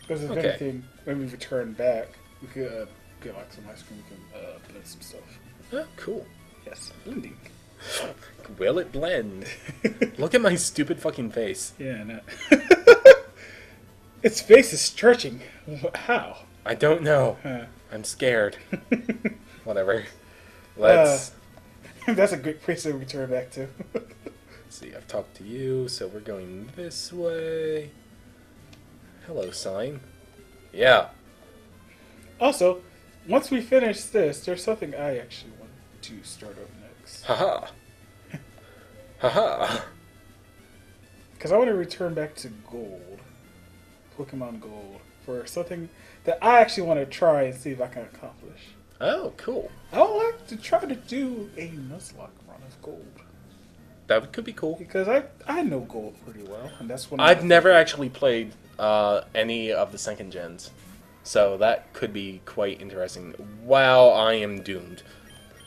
Because if Okay. anything, when we return back, we could uh, get like some ice cream. We can uh, blend some stuff. Oh, cool. Yes, blending. Will it blend? Look at my stupid fucking face. Yeah, no. its face is stretching. How? I don't know. Huh. I'm scared. Whatever. Let's uh, That's a good place to return back to. see. I've talked to you, so we're going this way. Hello, sign. Yeah. also, once we finish this, there's something I actually want to start up next. Haha. Haha. Because I want to return back to Gold, Pokemon Gold, for something that I actually want to try and see if I can accomplish. Oh, cool. I would like to try to do a Nuzlocke run of Gold. That could be cool. Because I, I know Gold pretty well, and that's of I've never actually played uh, any of the second gens, so that could be quite interesting. Wow, I am doomed.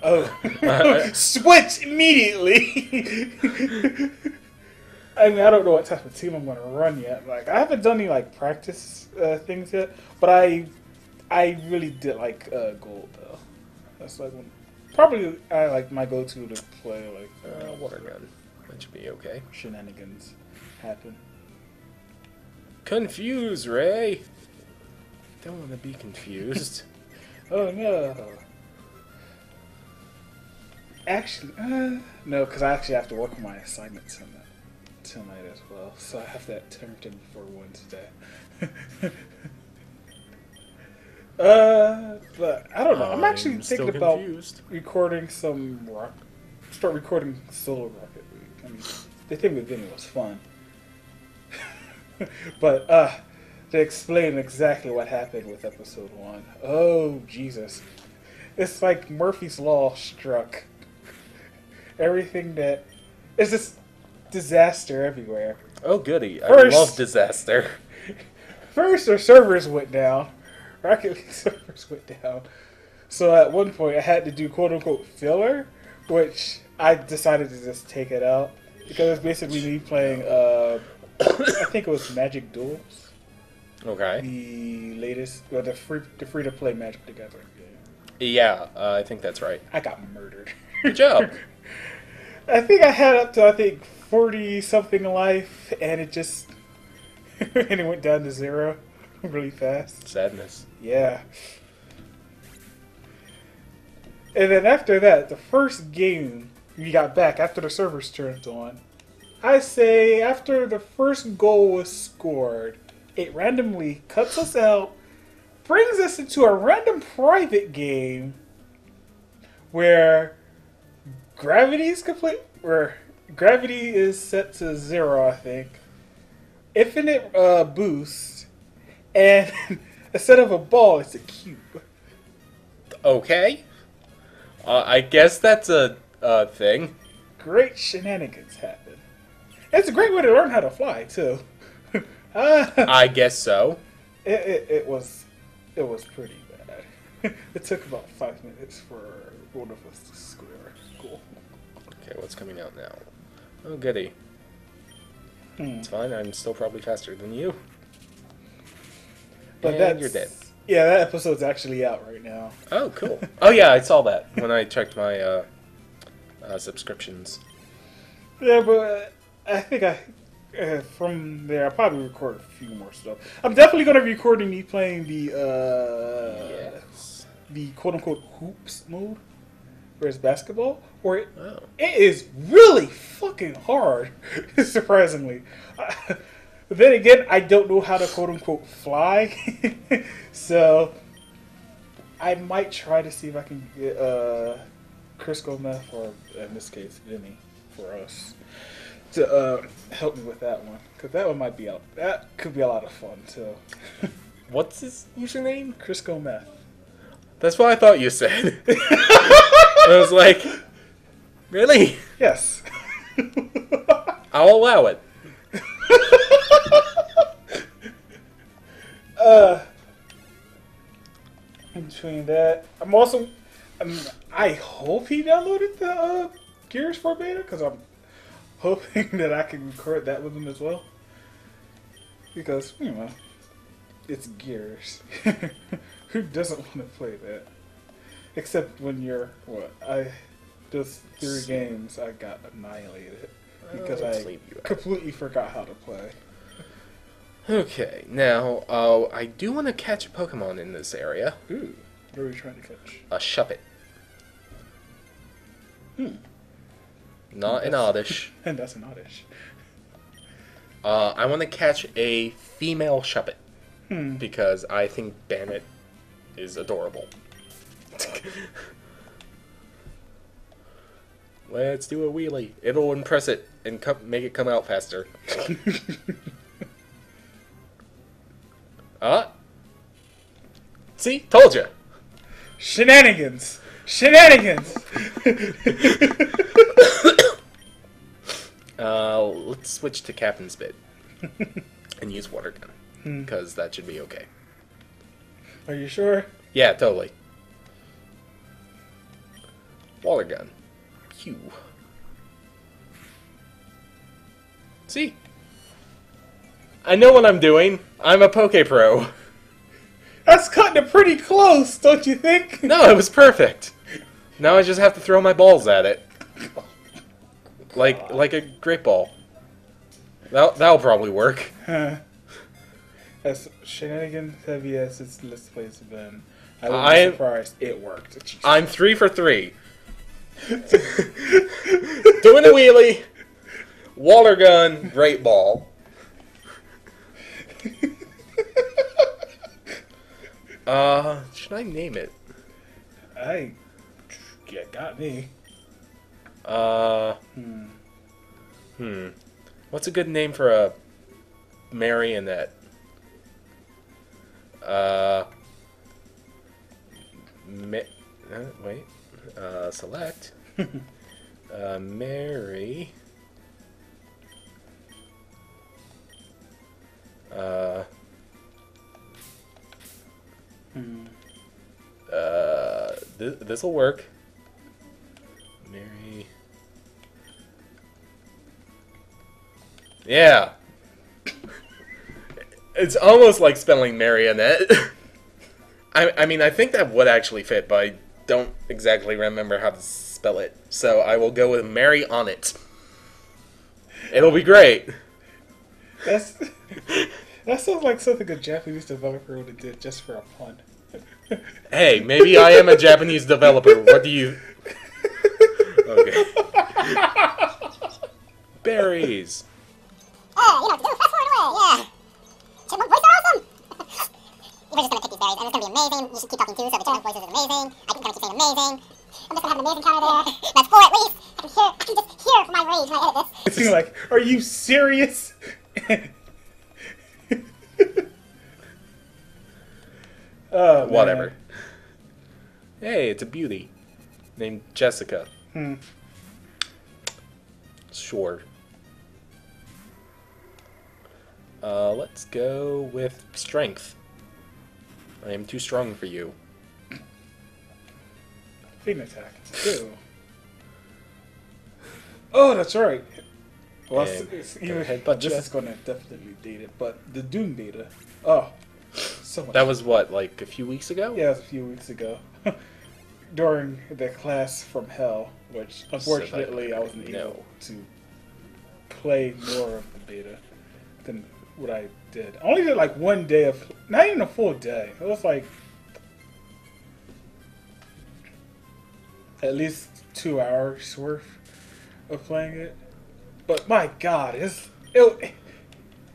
Oh, switch immediately. I mean, I don't know what type of team I'm going to run yet. Like, I haven't done any like practice uh, things yet, but I, I really did like uh, gold though. That's like one, probably I like my go-to to play like Uh, uh, water gun. That should be okay. shenanigans happen. Confuse, Ray. Don't want to be confused. Oh no. Actually, uh, no, because I actually have to work on my assignment tonight, tonight as well. So I have that turned in before Wednesday. uh, but I don't know. I'm actually still thinking about confused. recording some rock. Start recording solo Rocket League. I mean, the thing with Vinny was fun, but uh, to explain exactly what happened with episode one. Oh Jesus! It's like Murphy's law struck. Everything that it's just disaster everywhere. Oh, goody. First- I love disaster. First, our servers went down. Rocket League servers went down. So at one point, I had to do quote unquote filler, which I decided to just take it out because it's basically me playing. Uh, I think it was Magic Duels, Okay. the latest, well, the free, the free to play Magic the Gathering game. Yeah, uh, I think that's right. I got murdered. Good job. I think I had up to I think forty something life, and it just and it went down to zero really fast. Sadness. Yeah. And then after that, the first game we got back after the servers turned on, I say after the first goal was scored, it randomly cuts us out, brings us into a random private game where gravity is complete, where gravity is set to zero, I think. Infinite uh, boost, and instead of a ball, it's a cube. Okay. Uh, I guess that's a uh, thing. Great shenanigans happen. It's a great way to learn how to fly too. Ah, I guess so. it, it, it was it was pretty bad. It took about five minutes for one of us to score. Cool. Okay, what's coming out now? Oh, goody. Hmm. It's fine. I'm still probably faster than you. But that's you're dead. Yeah, that episode's actually out right now. Oh, cool. oh, yeah, I saw that when I checked my uh, uh, subscriptions. Yeah, but I think I uh, from there I'll probably record a few more stuff. I'm definitely gonna be recording me playing the uh yes. the quote unquote hoops mode, where it's basketball, where it, Oh. it is really fucking hard, surprisingly. but then again, I don't know how to quote unquote fly, so I might try to see if I can get uh, Crisco meth or in this case Vinny for us to uh, help me with that one because that one might be out. That could be a lot of fun too. What's his username? Crisco meth. That's what I thought you said. I was like, really? Yes. I'll allow it. uh, between that, I'm also. I mean, I hope he downloaded the uh, Gears 4 beta because I'm hoping that I can record that with him as well. Because you know, it's Gears. Who doesn't want to play that? Except when you're what I those three games I got annihilated because I leave completely forgot how to play. Okay, now uh, I do want to catch a Pokemon in this area. Ooh, what are we trying to catch? A Shuppet. Hmm. Not an That's- Oddish. And that's an oddish. Uh, I want to catch a female Shuppet Hmm. because I think Banette is adorable. Let's do a wheelie. It'll impress it and co- make it come out faster. Ah. See? Told you. Shenanigans! Shenanigans! Uh, let's switch to Captain's Bit and use Water Gun Hmm. because that should be okay. Are you sure? Yeah, totally. Water gun. See? I know what I'm doing. I'm a Poke Pro. That's cutting it pretty close, don't you think? No, it was perfect. Now I just have to throw my balls at it. Like like a great ball. That that'll probably work. As shenanigans heavy as its list place have been, I would be I- surprised it worked. Jesus. I'm three for three. Doing a wheelie, water gun, great ball. Uh, should I name it? I, yeah, got me. Uh, Hmm. hmm. What's a good name for a marionette? Uh, ma- uh, wait. Uh, select. uh, Mary. Uh, Hmm. uh, th- this'll work. Mary. Yeah. It's almost like spelling marionette. I, I mean, I think that would actually fit, but I don't exactly remember how to spell it. So I will go with Mary on it. It'll be great. That's that sounds like something a Japanese developer would have did just for a pun. Hey, maybe I am a Japanese developer. What do you. Okay. Berries. Oh, you know, do. Fast forward away. Yeah. Chipmunk voices are awesome. We're just gonna pick these berries, and it's gonna be amazing. You should keep talking too, so the chipmunk voices is amazing. I can gonna keep saying amazing. I'm just gonna have an amazing counter there. That's four at least. I can hear. I can just hear my rage when I edit this. It's like, are you serious? oh, man. Whatever. Hey, it's a beauty named Jessica. Hmm. Sure. Uh, let's go with strength. I am too strong for you. Feint attack. Ew. Oh, that's right. Well, it's, it's even, ahead, but this is going to definitely date it, but the Doom beta. Oh, so much. That was what, like a few weeks ago? yeah, it was a few weeks ago during the class from hell, which unfortunately I wasn't able to play more of the beta than what I did. I only did like one day of, not even a full day. It was like at least two hours worth of playing it. But my God, it's it.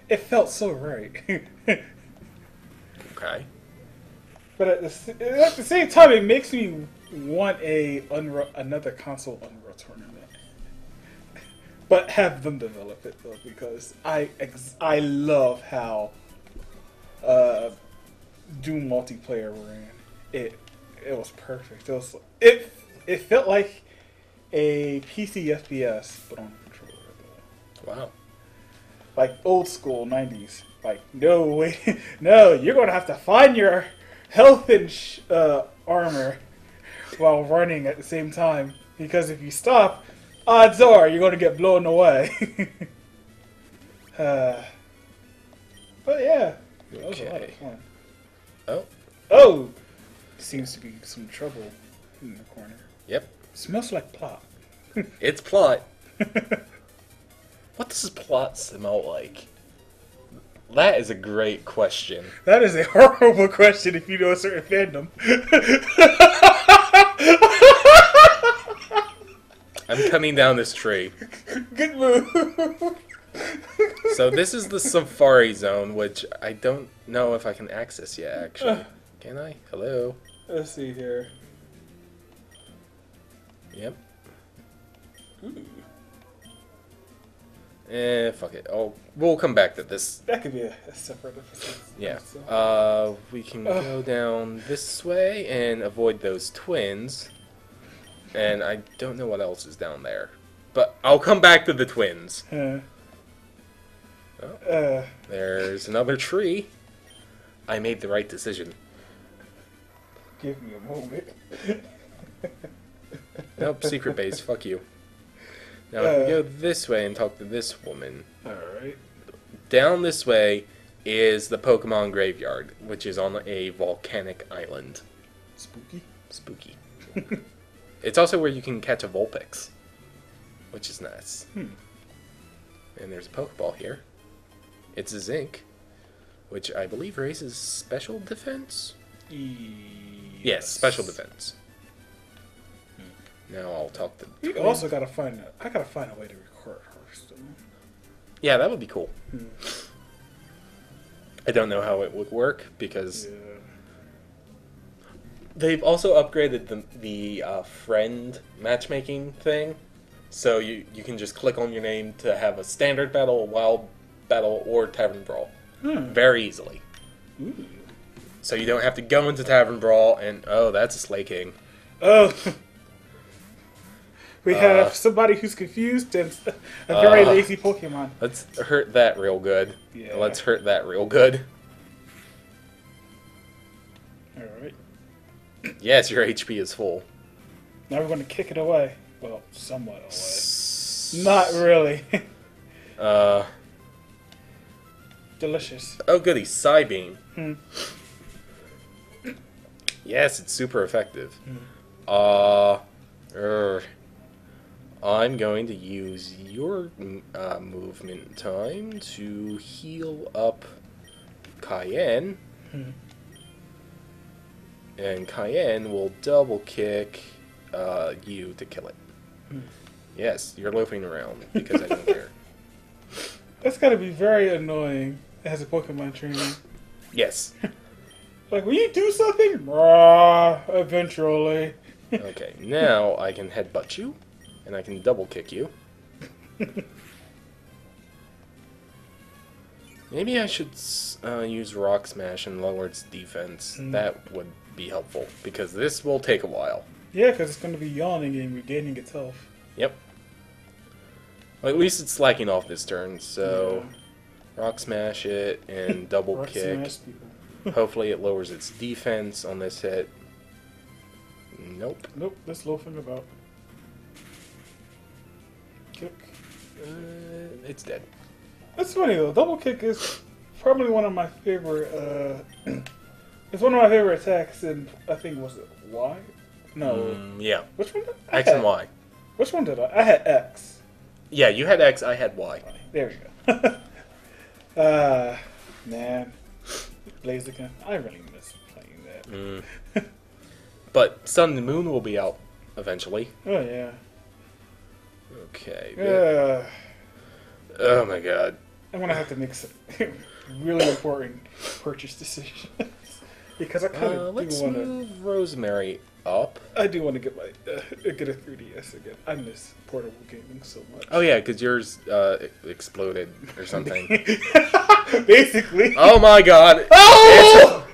It felt so right. Okay. But at the, at the same time, it makes me want a Unreal, another console Unreal tournament. But have them develop it though, because I ex- I love how uh, Doom multiplayer we're in. It it was perfect. It was it it felt like a PC FPS, but on controller. Though Wow. like old school '90s. Like, no way, no, you're gonna have to find your health and sh- uh, armor while running at the same time. Because if you stop, odds are you're going to get blown away. uh, but yeah, that was a lot of Okay. fun. Oh, Oh, seems to be some trouble in the corner. yep. Smells like plot. It's plot. What does plot smell like? That is a great question. That is a horrible question if you know a certain fandom. I'm coming down this tree. Good move. So this is the safari zone, which I don't know if I can access yet. Actually, can I? Hello. Let's see here. Yep. Eh, fuck it. Oh, we'll come back to this. That could be a, a separate episode. Yeah. Uh, we can Ugh. go down this way and avoid those twins. And I don't know what else is down there. But I'll come back to the twins. Uh, Oh. uh, There's another tree. I made the right decision. give me a moment. Nope, secret base. Fuck you. Now if we Uh. go this way and talk to this woman. Alright. Down this way is the Pokemon graveyard, which is on a volcanic island. Spooky. Spooky. it's also where you can catch a Vulpix, which is nice. Hmm. And there's a Pokeball here. It's a Zinc, which I believe raises special defense. Yes, special defense. Now I'll talk to. You Twin. also gotta find. A, I gotta find a way to record Hearthstone. Yeah, that would be cool. Hmm. I don't know how it would work because Yeah. They've also upgraded the the uh, friend matchmaking thing, so you you can just click on your name to have a standard battle, a wild battle, or tavern brawl Hmm. very easily. Ooh. So you don't have to go into tavern brawl and oh, that's a Slaking. Oh. we Uh. have somebody who's confused and a very Uh. lazy Pokemon. Let's hurt that real good. Yeah. Let's hurt that real good. Alright. Yes, your HP is full. Now we're gonna kick it away. Well, somewhat away. Not really. Uh Delicious. oh, goody, Psybeam. Hmm. Yes, it's super effective. Uh, er, I'm going to use your uh, movement time to heal up Cayenne. Hmm. And Cayenne will double kick uh, you to kill it. Hmm. Yes, you're loafing around because I don't care. That's gotta be very annoying as a Pokemon trainer. Yes. Like, will you do something? Rah, eventually. Okay, now I can headbutt you, and I can double kick you. Maybe I should uh, use Rock Smash and lower its defense. Mm. That would be helpful, because this will take a while. Yeah, because it's gonna be yawning and regaining its health. Yep. Well, at least it's slacking off this turn, so Rock Smash it and double Rock kick. Hopefully it lowers its defense on this hit. Nope. Nope, that's loafing about. Kick. Uh, it's dead. That's funny though. Double kick is probably one of my favorite. Uh, it's one of my favorite attacks, and I think was it Y? No, Mm, yeah. which one? Did I X had- and Y. Which one did I? I had X. Yeah, you had X, I had Y. There we go. uh, man, Blaziken. I really miss playing that. Mm. but Sun and Moon will be out eventually. Oh yeah. Okay. Yeah. Oh my god. I'm gonna have to make some really important purchase decisions because I kind Uh, of let's do want to. move Rosemary up. I do want to get my uh, get a 3ds again. I miss portable gaming so much. Oh yeah, because yours uh, exploded or something. Basically. oh my god. Oh!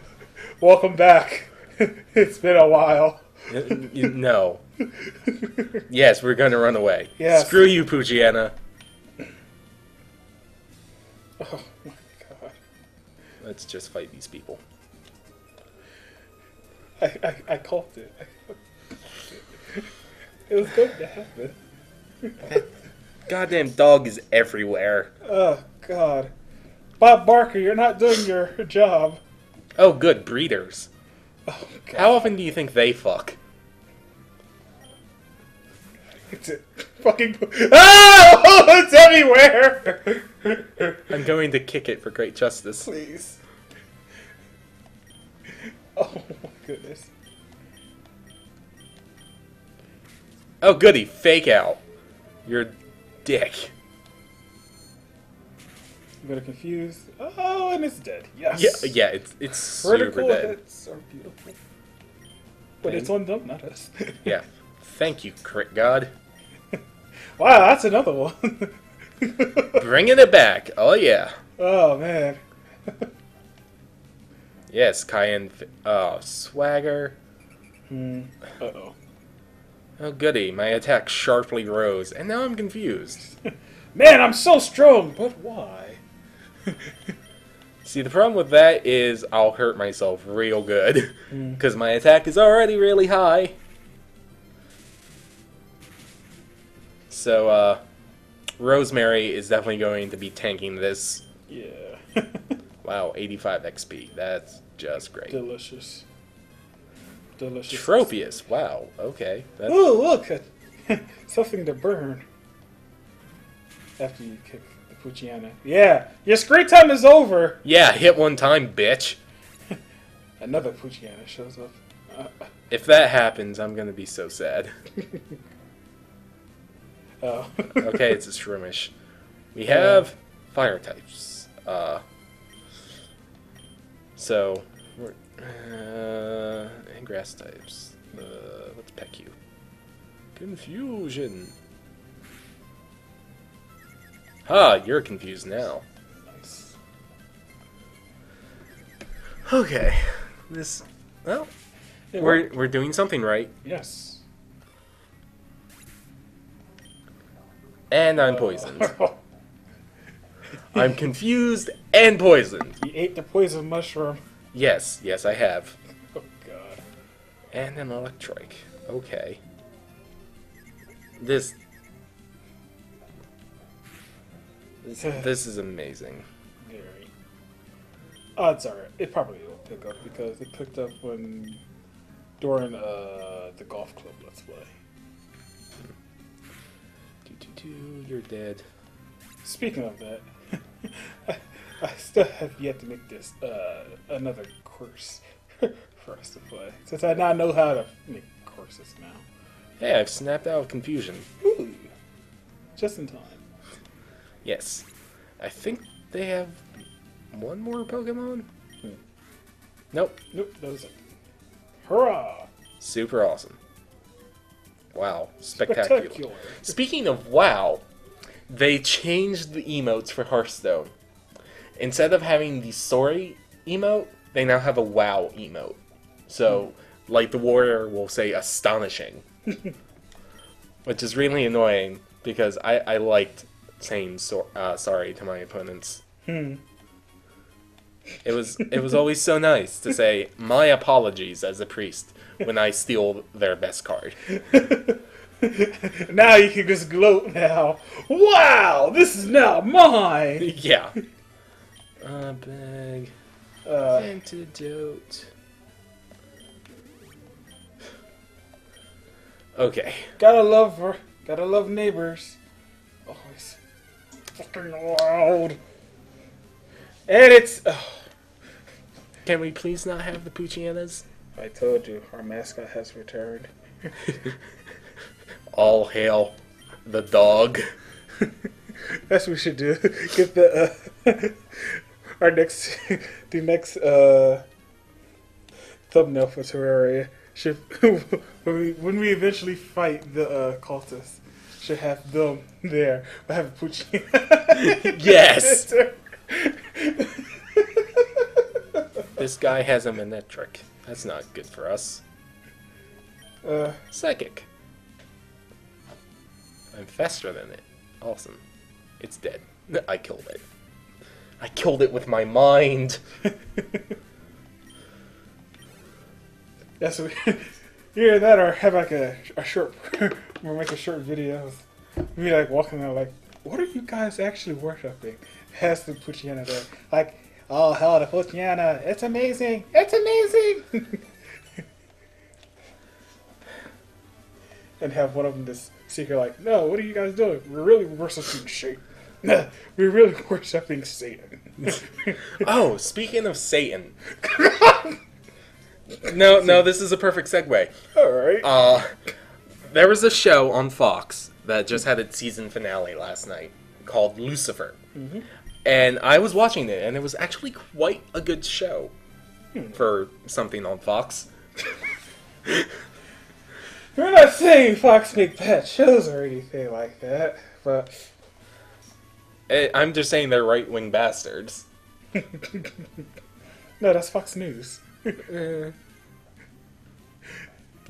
Welcome back. it's been a while. No. Yes, we're gonna run away. Yes. Screw you, Poochyena. Oh my god. Let's just fight these people. I, I, I called it. It was going to happen. Goddamn dog is everywhere. Oh God, Bob Barker, you're not doing your job. Oh, good breeders. Oh God, How often do you think they fuck? it's a fucking. Oh, it's everywhere. I'm going to kick it for great justice. Please. Goodness. Oh, goody, fake out. You're a dick. I'm gonna confuse. Oh, and it's dead. Yes. Yeah, yeah, it's it's super dead. hits are beautiful. But And- it's on them, not us. Yeah. Thank you, crit god. wow, that's another one. Bringing it back. Oh yeah. oh man. Yes, Cayenne. fi- Oh, swagger. Hmm. Uh oh. Oh goody, my attack sharply rose, and now I'm confused. Man, I'm so strong, but why? See, the problem with that is I'll hurt myself real good, Hmm. because my attack is already really high. So, uh, Rosemary is definitely going to be tanking this. Yeah. Wow, 85 XP. That's just great. Delicious. Delicious. Tropius. Wow. Okay. That, Ooh, look! Something to burn. After you kick the Poochyena. Yeah, your screen time is over! yeah, hit one time, bitch. Another Poochyena shows up. Uh, If that happens, I'm gonna be so sad. oh. Okay, it's a Shroomish. We have fire types. Uh, so, we're, uh, and grass types. Uh, let's peck you. Confusion. Ah, you're confused now. Nice. Okay, this. Well, Yeah, we're we're doing something right, Yes. and I'm poisoned. I'm confused and poisoned. he ate the poison mushroom. Yes, yes, I have. Oh god. And an electric. Okay. This. This, this is amazing. Very. Odds are it probably will pick up because it picked up when during uh the golf club let's play. Doo, doo, doo, you're dead. Speaking of that, I, still have yet to make this uh another course for us to play since I now know how to make courses now. Hey, I've snapped out of confusion. Ooh, just in time. Yes. I think they have one more Pokemon? Hmm. Nope. Nope, that was it. Hurrah! Super awesome. Wow. Spectacular. Spectacular. Speaking of WoW, they changed the emotes for Hearthstone. Instead of having the sorry emote, they now have a WoW emote. So, like the warrior will say astonishing. Which is really annoying because I, I liked saying so, uh, sorry to my opponents. Hmm. It was it was always so nice to say my apologies as a priest when I steal their best card. now you can just gloat now. Wow, this is now mine. yeah. Uh, bag. Uh, Antidote. Okay. gotta love her. Gotta love neighbors. Always fucking loud. And it's. Oh, Can we please not have the Poochyenas? I told you, our mascot has returned. All hail the dog. That's what we should do. Get the uh, our next the next uh thumbnail for Terraria should when we when we eventually fight the uh, cultists should have them there. But have Poochie. Yes! This guy has a Manectric. That's not good for us. uh, Psychic. I'm faster than it. Awesome. It's dead. I killed it. I killed it with my mind. What, either that or have like a, a short, we'll make a short video. of Me like walking around like, what are you guys actually worshiping? Has the Poochyena there. Like, oh hell, the Poochyena, it's amazing, it's amazing! and have one of them just secret like, no, what are you guys doing? We're really worshiping We're really worshiping Satan. Oh, speaking of Satan. no, no, this is a perfect segue. Alright. Uh, there was a show on Fox that just had its season finale last night called Lucifer. And I was watching it, and it was actually quite a good show for something on Fox. We're not saying Fox make bad shows or anything like that, but I'm just saying they're right wing bastards. no, that's Fox News.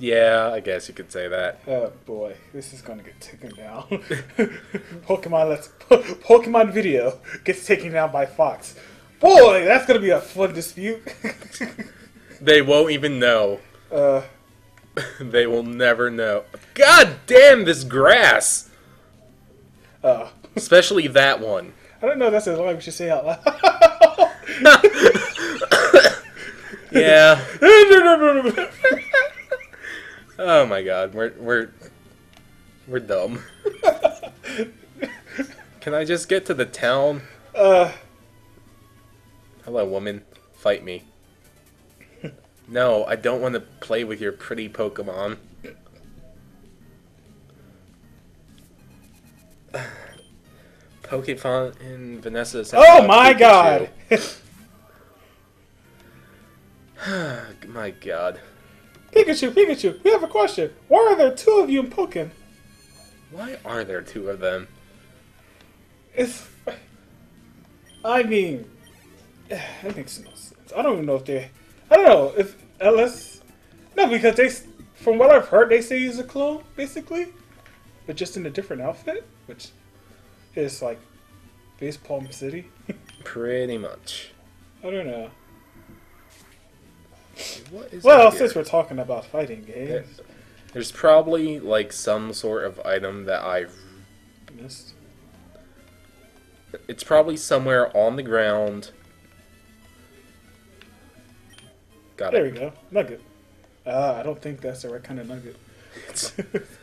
Yeah, I guess you could say that. Oh boy, this is gonna get taken down. Pokemon Let's Pokemon Video gets taken down by Fox. Boy, that's gonna be a fun dispute. They won't even know. uh, they will never know. God damn this grass! uh, Especially that one. I don't know. if That's a line we should say out loud. Yeah. Oh my god, we're we're we're dumb. Can I just get to the town? uh, Hello, woman. Fight me. No, I don't want to play with your pretty Pokemon. Pokefont and Vanessa. oh my Pikachu. god! my god. Pikachu, Pikachu, we have a question. Why are there two of you in Pokken? Why are there two of them? It's. I mean, that makes no sense. I don't even know if they. I don't know if unless no, because they, from what I've heard, they say he's a clone basically, but just in a different outfit, which is like Base Palm City. Pretty much. I don't know. What is Well, since we're talking about fighting games, There's probably like some sort of item that I've. missed. It's probably somewhere on the ground. Got There it. There we go, nugget. Ah, I don't think that's the right kind of nugget. It's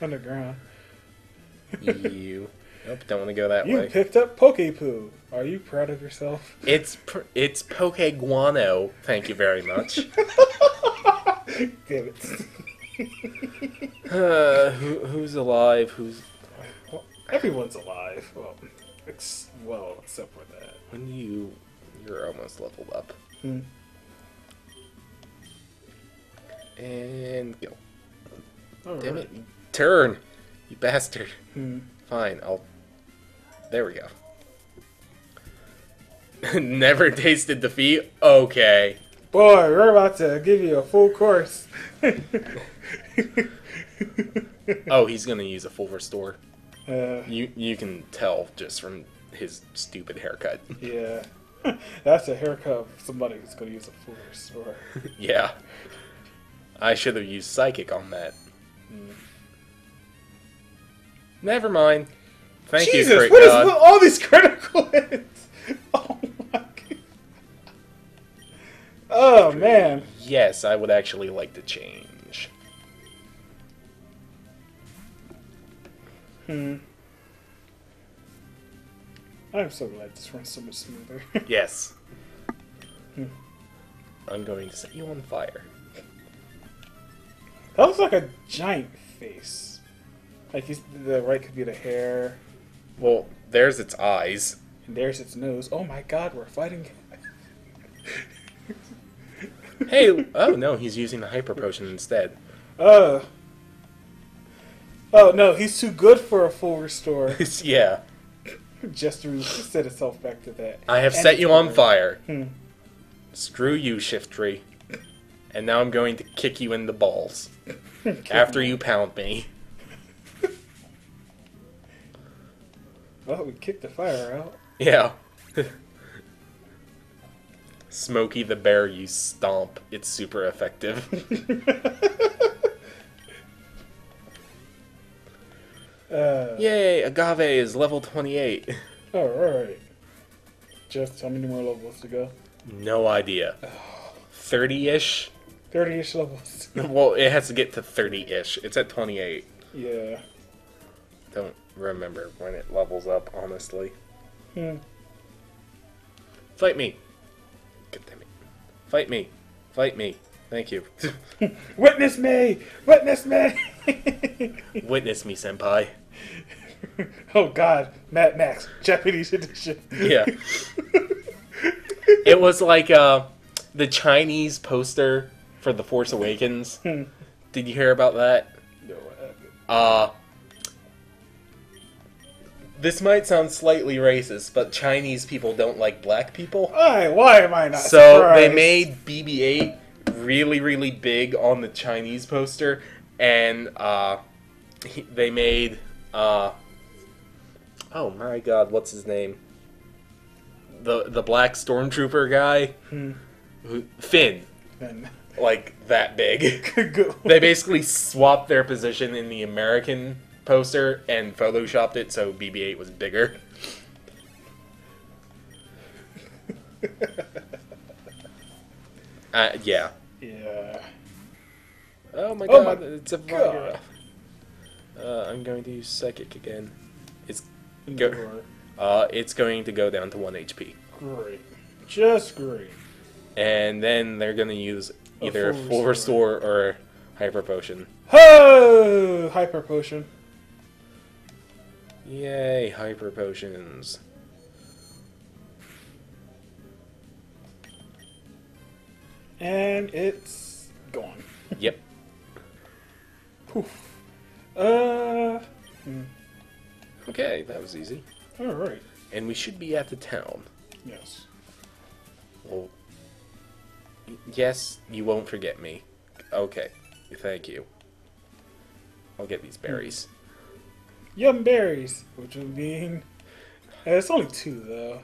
underground. you. Nope, don't want to go that You way. picked up Pokepoo. Are you proud of yourself? It's pr- it's Poke Guano. Thank you very much. Damn it. uh, who, who's alive? Who's Well, everyone's alive. Well, ex- well, except for that. when you you're almost leveled up. Hmm. And go. Alright. Damn it! Turn, you bastard. Hmm. Fine, I'll. There we go. Never tasted defeat. Okay. Boy, we're about to give you a full course. Oh, he's gonna use a full restore. uh, You you can tell just from his stupid haircut. yeah. That's a haircut of somebody who's going to use a full restore. yeah. I should have used psychic on that. Never mind. Thank Jesus, you, what is God. with all these critical hits? Oh my god. Oh man. Yes, I would actually like to change. Hmm. I'm so glad this runs so much smoother. Yes. Hmm. I'm going to set you on fire. that looks like a giant face. Like he's, the right could be the hair, Well, there's its eyes. and there's its nose. Oh my god, we're fighting. Hey, oh no, he's using the hyper potion instead. Uh. Oh no, he's too good for a full restore. yeah. Just to set itself back to that. I have And set you on forward. fire. Hmm. Screw you, Shiftry. And now I'm going to kick you in the balls after you pound me. Well, we kicked the fire out. Yeah. Smokey the Bear, you stomp. It's super effective. uh, Yay, Agave is level 28. Alright. Just how many more levels to go? No idea. 30 ish? 30 ish levels. Well, it has to get to 30 ish. It's at 28. yeah. Don't remember when it levels up, honestly. Hmm. Fight me. God damn it. Fight me. Fight me. Thank you. Witness me! Witness me! Witness me, senpai. oh god, Mad Max, Japanese edition. Yeah. it was like uh, the Chinese poster for The Force Awakens. Hmm. Did you hear about that? No, I haven't. Uh, this might sound slightly racist, but Chinese people don't like black people. Why? Why am I not So surprised? they made BB-8 really, really big on the Chinese poster, and uh, he, they made uh, oh my god, what's his name? The the black stormtrooper guy, Hmm. who, Finn, Then- like that big. They basically swapped their position in the American poster and photoshopped it so BB-8 was bigger. Uh, yeah. Yeah. Oh my Oh god, my it's a God. Uh, I'm going to use Psychic again. It's Go. uh, it's going to go down to 1 HP. Great. Just great. And then they're going to use A either full full restore or Hyper Potion. Oh, hyper potion. Yay, Hyper Potions. And it's gone. Yep. Poof. Uh. Okay, that was easy. All right. And we should be at the town. Yes. Well, yes, you won't forget me. Okay, thank you. I'll get these berries. Yum berries, which would mean uh, it's only two though.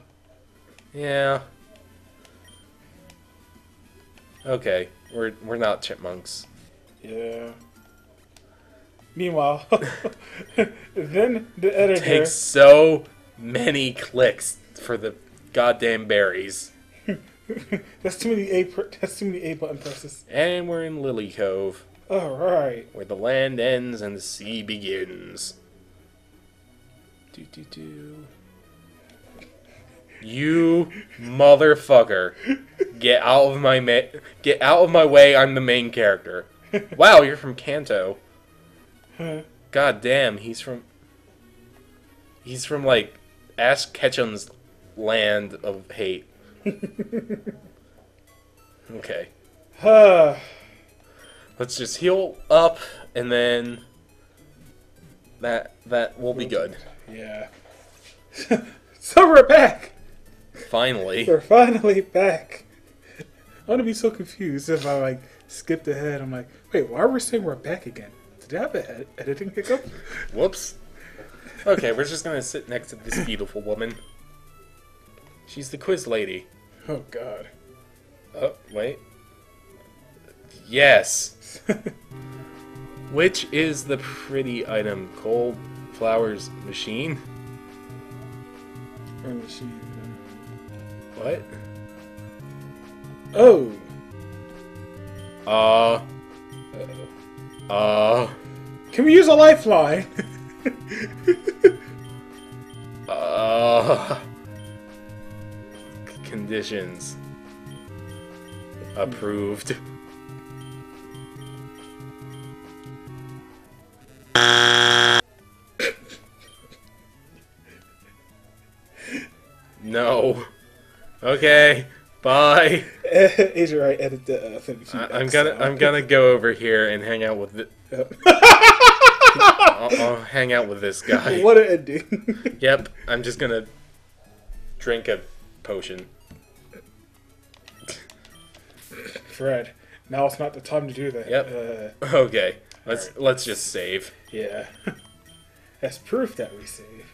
Yeah. Okay, we're we're not chipmunks. Yeah. Meanwhile, then the editor. Takes so many clicks for the goddamn berries. that's too many A. That's too many A button presses. And we're in Lilycove, All right. where the land ends and the sea begins. Do do do. You motherfucker! Get out of my ma- get out of my way! I'm the main character. Wow, you're from Kanto. Huh. God damn, he's from. He's from like Ash Ketchum's land of hate. okay, let's just heal up, and then that that will be good. Yeah. so we're back. Finally, We're finally back. I'm gonna be so confused if I like skipped ahead. I'm like, wait, why are we saying we're back again? Did I have an ed- editing hiccup? whoops. Okay, we're just gonna sit next to this beautiful woman. She's the quiz lady. Oh God. Oh, wait. Yes. Which is the pretty item? Cold flowers machine? Or machine. What? Oh. Uh, Uh-oh. uh, Can we use a lifeline? uh. Conditions. Approved. Okay. Bye. Wright, edit the uh, thing. I, I'm gonna I'm gonna go over here and hang out with the, I'll, I'll hang out with this guy. what an ending. Yep, I'm just gonna drink a potion. Fred, now it's not the time to do that. Yep. Uh, Okay, let's let's just save. yeah. That's proof that we save.